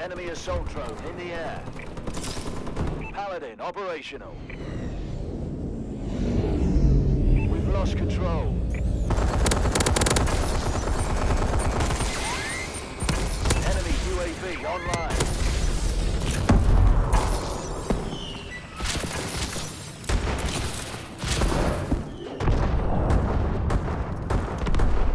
Enemy assault drone in the air. Paladin operational. We've lost control. Enemy UAV online.